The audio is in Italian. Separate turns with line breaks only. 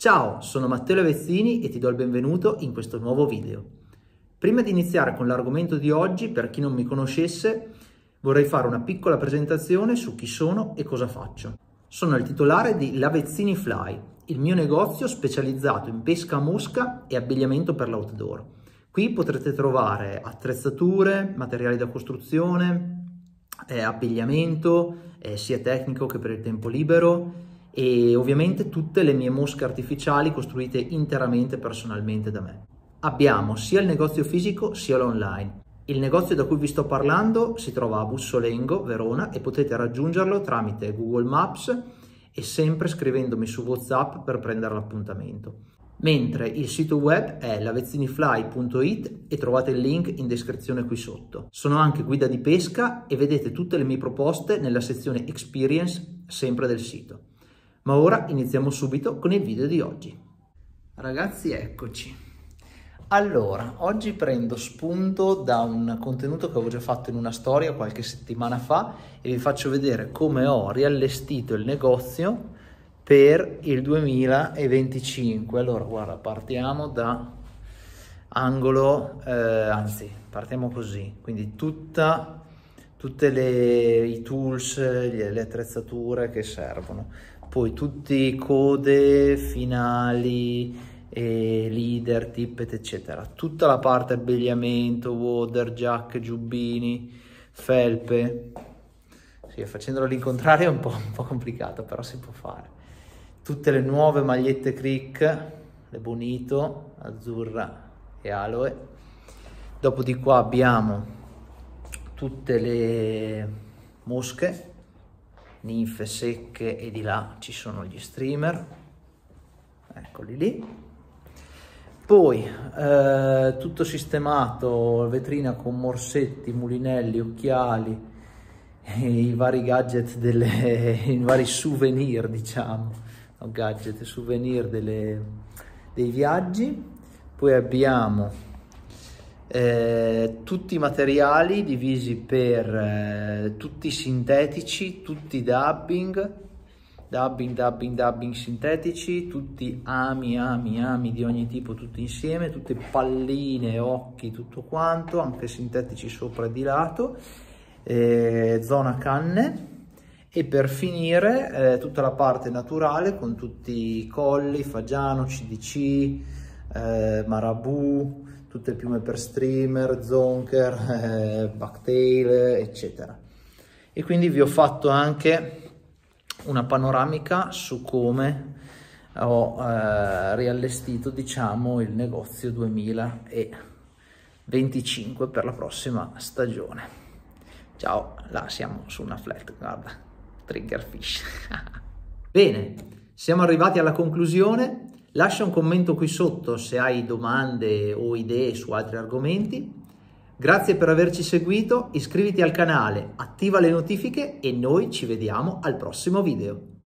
Ciao, sono Matteo Levezzini e ti do il benvenuto in questo nuovo video. Prima di iniziare con l'argomento di oggi, per chi non mi conoscesse, vorrei fare una piccola presentazione su chi sono e cosa faccio. Sono il titolare di Lavezzini Fly, il mio negozio specializzato in pesca a mosca e abbigliamento per l'outdoor. Qui potrete trovare attrezzature, materiali da costruzione, eh, abbigliamento, eh, sia tecnico che per il tempo libero e ovviamente tutte le mie mosche artificiali costruite interamente personalmente da me. Abbiamo sia il negozio fisico sia l'online. Il negozio da cui vi sto parlando si trova a Bussolengo, Verona e potete raggiungerlo tramite Google Maps e sempre scrivendomi su WhatsApp per prendere l'appuntamento. Mentre il sito web è lavezzinifly.it e trovate il link in descrizione qui sotto. Sono anche guida di pesca e vedete tutte le mie proposte nella sezione Experience sempre del sito. Ma ora iniziamo subito con il video di oggi. Ragazzi, eccoci. Allora, oggi prendo spunto da un contenuto che avevo già fatto in una storia qualche settimana fa e vi faccio vedere come ho riallestito il negozio per il 2025. Allora, guarda, partiamo da angolo, eh, anzi, partiamo così, quindi tutta, tutte le, i tools, le, le attrezzature che servono poi tutti code, finali, leader, tippet, eccetera. Tutta la parte abbigliamento, water, jack, giubbini, felpe. Sì, facendolo all'incontrario è un po', un po' complicato, però si può fare. Tutte le nuove magliette Crick, le Bonito, azzurra e aloe. Dopo di qua abbiamo tutte le mosche ninfe secche e di là ci sono gli streamer, eccoli lì. Poi eh, tutto sistemato, vetrina con morsetti, mulinelli, occhiali, i vari gadget, delle, i vari souvenir diciamo, no, gadget, souvenir delle, dei viaggi. Poi abbiamo eh, tutti i materiali divisi per eh, tutti sintetici, tutti dubbing, dubbing, dubbing, dubbing sintetici, tutti ami, ami, ami di ogni tipo, tutti insieme, tutte palline, occhi, tutto quanto, anche sintetici sopra e di lato, eh, zona canne. E per finire eh, tutta la parte naturale con tutti i colli, fagiano, CDC, eh, marabù, tutte piume per streamer, zonker, eh, bucktail, eccetera. E quindi vi ho fatto anche una panoramica su come ho eh, riallestito diciamo il negozio 2025 per la prossima stagione. Ciao, là siamo su una flat, guarda, triggerfish. Bene, siamo arrivati alla conclusione. Lascia un commento qui sotto se hai domande o idee su altri argomenti. Grazie per averci seguito, iscriviti al canale, attiva le notifiche e noi ci vediamo al prossimo video.